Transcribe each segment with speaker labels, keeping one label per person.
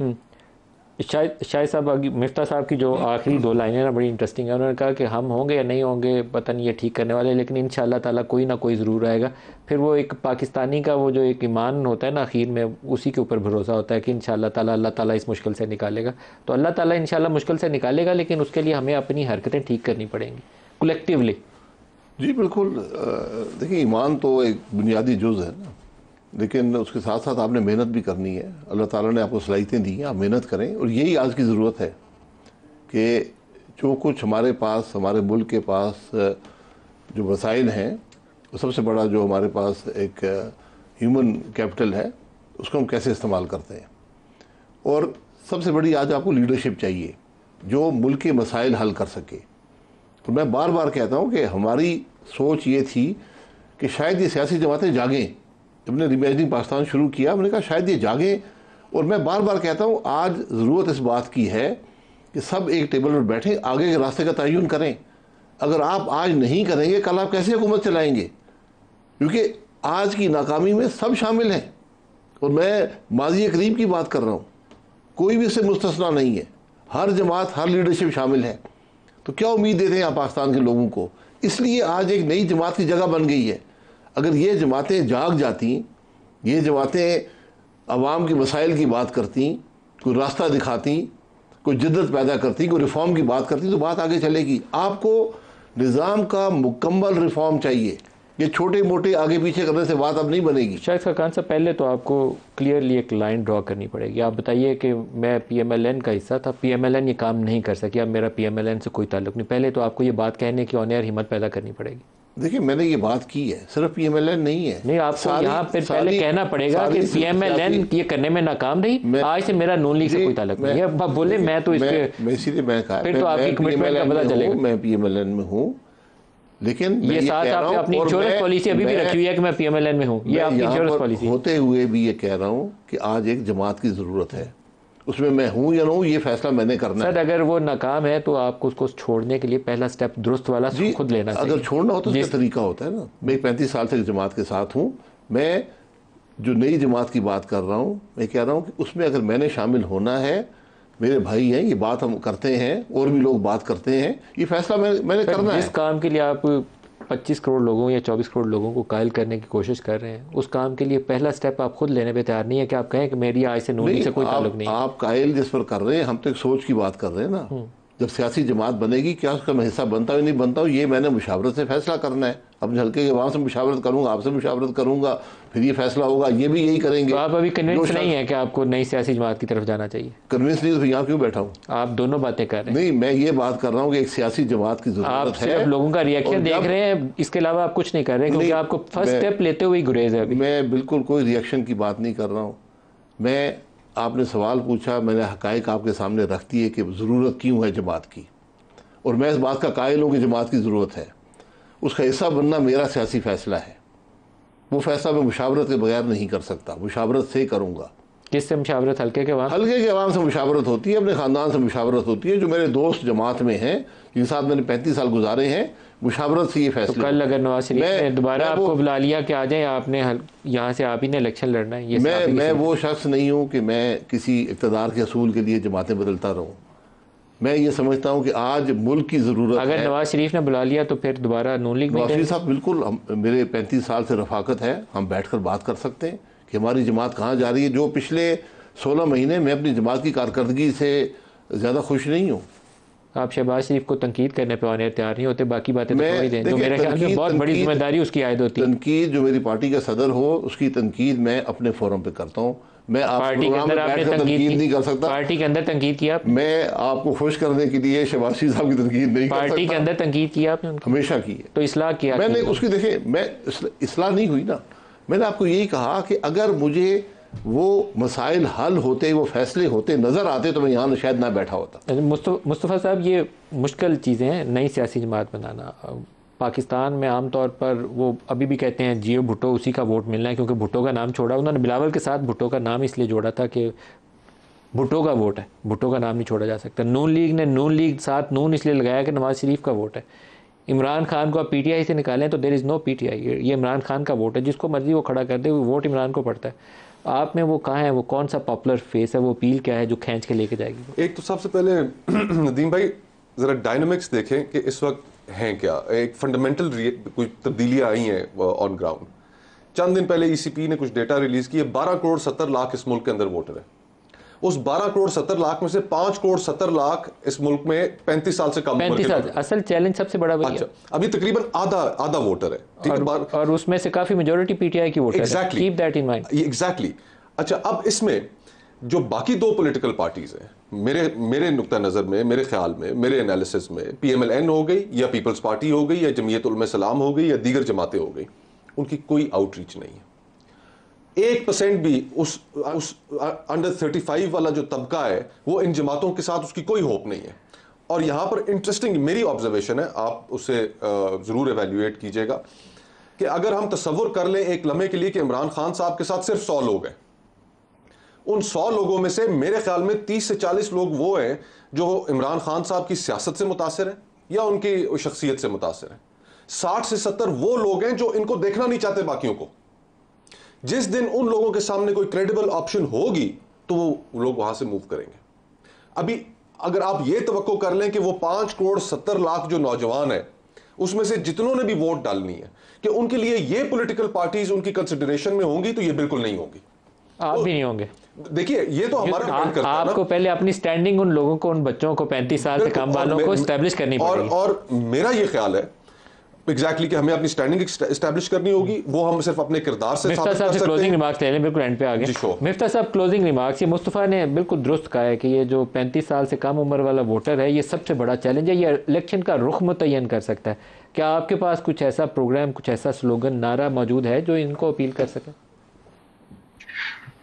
Speaker 1: हम्म। शायद शायद साहब मिफ्ता साहब की जो आखिरी दो लाइनें ना बड़ी इंटरेस्टिंग है। उन्होंने कहा कि हम होंगे या नहीं होंगे, पता नहीं ये ठीक करने वाले, लेकिन इन ताला कोई ना कोई ज़रूर आएगा। फिर वो एक पाकिस्तानी का वो जो एक ईमान होता है ना आखिर में, उसी के ऊपर भरोसा होता है कि इन ताला, अल्लाह ताला इस मुश्किल से निकालेगा। तो अल्लाह ताला इन मुश्किल से निकालेगा, लेकिन उसके लिए हमें अपनी हरकतें ठीक करनी पड़ेंगी कलेक्टिवली
Speaker 2: जी, बिल्कुल। देखिए, ईमान तो एक बुनियादी जुज़ है ना। लेकिन उसके साथ साथ आपने मेहनत भी करनी है। अल्लाह ताला ने आपको सलाहितें दी हैं, आप मेहनत करें। और यही आज की ज़रूरत है कि जो कुछ हमारे पास, हमारे मुल्क के पास जो वसाइल हैं, वो सबसे बड़ा जो हमारे पास एक ह्यूमन कैपिटल है, उसको हम कैसे इस्तेमाल करते हैं? और सबसे बड़ी आज आपको लीडरशिप चाहिए, जो मुल्क के मसाइल हल कर सके। तो मैं बार बार कहता हूँ कि हमारी सोच ये थी कि शायद ये सियासी जमातें जागें। जब मैंने रिमेजिंग पाकिस्तान शुरू किया। मैंने कहा, शायद ये जागे। और मैं बार बार कहता हूँ, आज ज़रूरत इस बात की है कि सब एक टेबल पर बैठें, आगे के रास्ते का तयन करें। अगर आप आज नहीं करेंगे, कल आप कैसे हुकूमत चलाएँगे? क्योंकि आज की नाकामी में सब शामिल हैं। और मैं माजी करीब की बात कर रहा हूँ। कोई भी इससे मुस्तना नहीं है। हर जमात, हर लीडरशिप शामिल है। तो क्या उम्मीद देते हैं आप पाकिस्तान के लोगों को? इसलिए आज एक नई जमात की जगह बन गई है। अगर ये जमातें जाग जाती, ये जमातें आवाम के मसाइल की बात करती, कोई रास्ता दिखाती, कोई जिद्दत पैदा करती, कोई रिफॉर्म की बात करती तो बात आगे चलेगी। आपको निज़ाम का मुकम्मल रिफॉर्म चाहिए। ये छोटे मोटे आगे पीछे करने से बात अब नहीं बनेगी।
Speaker 1: शायद का खान साहब, पहले तो आपको क्लियरली एक लाइन ड्रॉ करनी पड़ेगी। आप बताइए कि मैं पीएमएलएन का हिस्सा था। पीएमएलएन ये काम नहीं कर सकी। अब मेरा पीएमएलएन से कोई ताल्लुक नहीं। पहले तो आपको ये बात कहने की ऑन हिम्मत पैदा करनी पड़ेगी।
Speaker 2: देखिए मैंने ये बात की है सिर्फ़ पीएमएलएन नहीं है।
Speaker 1: नहीं आपको यहाँ फिर पहले कहना पड़ेगा कि पीएमएलएन ये करने में नाकाम रही। आज से मेरा नून लीग से कोई ताल्लुक नहीं है। बोले मैं तो इसके
Speaker 2: मैं इसीलिए मैं कहा
Speaker 1: फिर तो आपकी कमिटमेंट का पता चलेगा।
Speaker 2: मैं पीएमएलएन में हूँ। लेकिन
Speaker 1: ये साथ आपने अपनी इंश्योरेंस पॉलिसी अभी भी रखी हुई है कि मैं पीएमएलएन में हूँ। ये आपकी इंश्योरेंस पॉलिसी
Speaker 2: होते हुए भी ये कह रहा हूँ कि आज एक जमात की ज़रूरत है। उसमें मैं हूँ या ना हूँ ये फैसला मैंने करना
Speaker 1: सर अगर वो नाकाम है तो आपको उसको छोड़ने के लिए पहला स्टेप दुरुस्त वाला जी खुद लेना
Speaker 2: अगर छोड़ना हो तो उसका तरीका होता है ना। मैं पैंतीस साल से जमात के साथ हूँ। मैं जो नई जमात की बात कर रहा हूँ मैं कह रहा हूँ कि उसमें अगर मैंने शामिल होना है मेरे भाई हैं ये बात हम करते हैं और भी लोग बात करते हैं ये फैसला मैं, मैंने करना
Speaker 1: है। जिस काम के लिए आप 25 करोड़ लोगों या 24 करोड़ लोगों को कायल करने की कोशिश कर रहे हैं। उस काम के लिए पहला स्टेप आप खुद लेने पे तैयार नहीं है कि आप कहें कि मेरी आज से नून से कोई ताल्लुक नहीं
Speaker 2: आप कायल जिस पर कर रहे हैं हम तो एक सोच की बात कर रहे हैं ना। हम्म। जब सियासी जमात बनेगी क्या उसका मैं हिस्सा बनता हूँ नहीं बनता हूँ? ये मैंने मुशावरत से फैसला करना है। अपने हल्के के वहाँ से मुशावरत करूँगा आपसे मुशावरत करूँगा फिर ये फैसला होगा ये भी यही करेंगे।
Speaker 1: तो आप अभी कन्विंस नहीं है कि आपको नई सियासी जमात की तरफ़ जाना चाहिए?
Speaker 2: कन्विंस नहीं तो यहाँ क्यों बैठा हूँ?
Speaker 1: आप दोनों बातें कर रहे
Speaker 2: हैं। नहीं मैं ये बात कर रहा हूँ कि एक सियासी जमात की ज़रूरत आप
Speaker 1: है। लोगों का रिएक्शन देख रहे हैं इसके अलावा आप कुछ नहीं कर रहे क्योंकि आपको फ़र्स्ट स्टेप लेते हुए गुरेज है
Speaker 2: मैं बिल्कुल कोई रिएक्शन की बात नहीं कर रहा हूँ। मैं आपने सवाल पूछा, मैंने हकाइक आपके सामने रख दिए कि ज़रूरत क्यों है जमात की? और मैं इस बात का कायल हूँ कि जमात की ज़रूरत है। उसका हिस्सा बनना मेरा सियासी फ़ैसला है। वो फैसला मैं मुशावरत के बगैर नहीं कर सकता। मुशावरत से करूँगा।
Speaker 1: किससे मुशावरत? हल्के के
Speaker 2: अवाम हल्के के अवाम से मुशावरत होती है अपने ख़ानदान से मुशावरत होती है जो मेरे दोस्त जमात में हैं जिनके साथ मैंने पैंतीस साल गुजारे हैं मुशावरत से ये फैसला
Speaker 1: तो कल अगर नवाज़ शरीफ ने दोबारा आपको बुला लिया कि आ जाए आपने यहाँ से आप ही ने इलेक्शन लड़ना है ये
Speaker 2: मैं मैं वो शख्स नहीं हूँ कि मैं किसी इकतदार के असूल के लिए जमातें बदलता रहूँ। मैं ये समझता हूँ कि आज मुल्क की ज़रूरत
Speaker 1: अगर नवाज़ शरीफ ने बुला लिया तो फिर दोबारा नून लीग
Speaker 2: नवाज़ शरीफ साहब बिल्कुल मेरे पैंतीस साल से रफाकत है हम बैठ कर बात कर सकते हैं। कि हमारी जमात कहाँ जा रही है? जो पिछले सोलह महीने में अपनी जमात की कारकर्दगी से ज़्यादा खुश नहीं हूँ।
Speaker 1: आप शहबाज शरीफ को तनकीद करने पर आने तैयार नहीं होते बाकी बातें तो दें। तो मेरे ख्याल में बहुत बड़ी ज़िम्मेदारी उसकी आयद होती।
Speaker 2: है तनकीद जो मेरी पार्टी का सदर हो उसकी तनकीद मैं अपने फोरम पे करता हूँ। मैं आप
Speaker 1: पार्टी के अंदर आपने तनकीद नहीं कर सकता। पार्टी के अंदर तनकीद किया
Speaker 2: मैं आपको खुश करने के लिए शबाशी साहब की तनकीद नहीं
Speaker 1: पार्टी के अंदर तनकीद किया आपने
Speaker 2: हमेशा की है।
Speaker 1: तो इसलाह किया
Speaker 2: मैंने उसकी देखे मैं इसलाह नहीं हुई ना। मैंने आपको यही कहा कि अगर मुझे वो मसाइल हल होते, वो फैसले होते, नज़र आते तो मैं यहाँ शायद ना बैठा होता।
Speaker 1: मुस्तफ़ा साहब, ये मुश्किल चीज़ें हैं नई सियासी जमात बनाना। पाकिस्तान में आम तौर पर वो अभी भी कहते हैं, जियो भुट्टो, उसी का वोट मिलना है, क्योंकि भुट्टो का नाम छोड़ा। उन्होंने बिलावल के साथ भुट्टो का नाम इसलिए जोड़ा था कि भुट्टो का वोट है। भुट्टो का नाम नहीं छोड़ा जा सकता। नून लीग ने नून लीग साथ नून इसलिए लगाया कि नवाज़ शरीफ का वोट है। इमरान खान को आप पीटीआई से निकालें तो देर इज़ नो पीटीआई ये इमरान खान का वोट है। जिसको मर्ज़ी वो खड़ा कर दे, वो वोट इमरान को पड़ता है। आप में वो कहाँ है? वो कौन सा पॉपुलर फेस है? वो अपील क्या है जो खींच के लेके जाएगी?
Speaker 3: एक तो सबसे पहले नदीम भाई, ज़रा डायनमिक्स देखें कि इस वक्त हैं क्या। एक फंडामेंटल कुछ तब्दीलियाँ आई हैं ऑन ग्राउंड चंद दिन पहले ईसीपी ने कुछ डेटा रिलीज़ किए। 12 करोड़ 70 लाख इस मुल्क के अंदर वोटर है। उस 12 करोड़ 70 लाख में से 5 करोड़ 70 लाख इस मुल्क में 35 साल से कम
Speaker 1: पैंतीस साल असल चैलेंज सबसे बड़ा वही
Speaker 3: अच्छा
Speaker 1: है
Speaker 3: अभी तकरीबन आधा आधा वोटर है। ठीक
Speaker 1: और,
Speaker 3: बार-
Speaker 1: और उसमें से काफ़ी मेजोरिटी पीटीआई की वोटर है।
Speaker 3: Exactly.
Speaker 1: Keep that in mind
Speaker 3: exactly अच्छा अब इसमें जो बाकी दो पॉलिटिकल पार्टीज़ हैं मेरे मेरे नुक्ता नज़र में मेरे ख्याल में मेरे एनालिसिस में पीएमएलएन हो गई या पीपल्स पार्टी हो गई या जमीयत उलमा सलाम हो गई या दीगर जमातें हो गई उनकी कोई आउटरीच नहीं है। एक परसेंट भी उस उस अंडर थर्टी फाइव वाला जो तबका है, वो इन जमातों के साथ उसकी कोई होप नहीं है। और यहाँ पर इंटरेस्टिंग मेरी ऑब्जर्वेशन है, आप उसे ज़रूर एवेल्यूएट कीजिएगा कि अगर हम तस्वुर कर लें एक लम्हे के लिए कि इमरान खान साहब के साथ सिर्फ़ सौ लोग हैं। उन सौ लोगों में से मेरे ख्याल में तीस से चालीस लोग वो हैं जो इमरान खान साहब की सियासत से मुतासर हैं या उनकी शख्सियत से मुतासर हैं। साठ से सत्तर वो लोग हैं जो इनको देखना नहीं चाहते बाकियों को। जिस दिन उन लोगों के सामने कोई क्रेडिबल ऑप्शन होगी तो वो लोग वहाँ से मूव करेंगे। अभी अगर आप ये तो कर लें कि वो पाँच करोड़ सत्तर लाख जो नौजवान है उसमें से जितनों ने भी वोट डालनी है कि उनके लिए ये पॉलिटिकल पार्टीज़ उनकी कंसिडरेशन में होंगी तो ये बिल्कुल नहीं होगी।
Speaker 1: आप तो, भी नहीं होंगे।
Speaker 3: देखिए ये तो हमारा
Speaker 1: आ,
Speaker 3: करता ना।
Speaker 1: आपको पहले अपनी स्टैंडिंग उन लोगों को उन बच्चों को 35 साल से कम वालों को स्टैब्लिश करनी
Speaker 3: और और मेरा ये ख्याल है एग्जैक्टली कि हमें अपनी स्टैंडिंग स्टैब्लिश करनी होगी वो हम सिर्फ़ अपने किरदार से
Speaker 1: मिफ्ता साहब से क्लोजिंग रिमार्क्स ले लें बिल्कुल एंड पे आ गए। मिफ्ता साहब क्लोजिंग रिमार्क्स ये मुस्तफ़ा ने बिल्कुल दुरुस्त कहा है कि ये जो 35 साल से कम उम्र वाला वोटर है ये सबसे बड़ा चैलेंज है ये इलेक्शन का रुख मुतयन कर सकता है। क्या आपके पास कुछ ऐसा प्रोग्राम कुछ ऐसा स्लोगन नारा मौजूद है जो इनको अपील कर सके?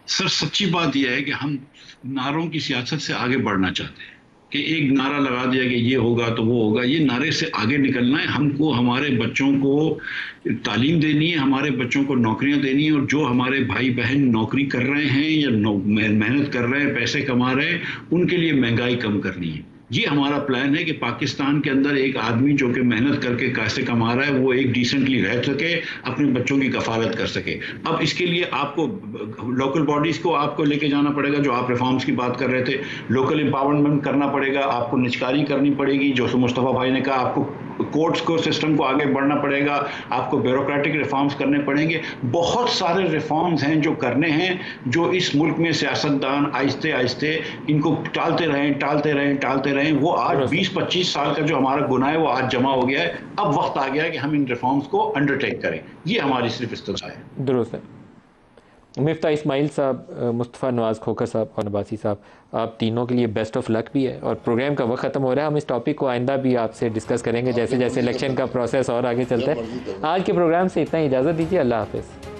Speaker 4: सर सच्ची बात यह है कि हम नारों की सियासत से आगे बढ़ना चाहते हैं। कि एक नारा लगा दिया कि ये होगा तो वो होगा। ये नारे से आगे निकलना है। हमको, हमारे बच्चों को तालीम देनी है, हमारे बच्चों को नौकरियाँ देनी है और जो हमारे भाई बहन नौकरी कर रहे हैं या मेहनत कर रहे हैं, पैसे कमा रहे हैं, उनके लिए महँगाई कम करनी है। ये हमारा प्लान है कि पाकिस्तान के अंदर एक आदमी जो कि मेहनत करके कैसे कमा रहा है, वो एक डिसेंटली रह सके, अपने बच्चों की कफालत कर सके। अब इसके लिए आपको लोकल बॉडीज को आपको लेके जाना पड़ेगा, जो आप रिफॉर्म्स की बात कर रहे थे। लोकल एम्पावरमेंट करना पड़ेगा, आपको निचकारी करनी पड़ेगी, जो मुस्तफ़ा भाई ने कहा, आपको कोर्ट्स को सिस्टम को आगे बढ़ना पड़ेगा आपको ब्यूरोक्रेटिक रिफॉर्म्स करने पड़ेंगे। बहुत सारे रिफॉर्म्स हैं जो करने हैं जो इस मुल्क में सियासतदान आहिस्ते आहिस्ते इनको टालते रहें टालते रहें टालते रहें। वो आज 20-25 साल का जो हमारा गुना है वो आज जमा हो गया है। अब वक्त आ गया है कि हम इन रिफॉर्म्स को अंडरटेक करें। ये हमारी सिर्फ़ इस्तः है।
Speaker 1: दुरुस्त है। मिफ्ता इस्माइल साहब मुस्तफ़ा नवाज़ खोखर साहब और नबासी साहब, आप तीनों के लिए बेस्ट ऑफ़ लक भी है और प्रोग्राम का वक्त ख़त्म हो रहा है। हम इस टॉपिक को आइंदा भी आपसे डिस्कस करेंगे जैसे जैसे इलेक्शन का प्रोसेस और आगे चलता है। आज के प्रोग्राम से इतना ही। इजाज़त दीजिए, अल्लाह हाफिज़।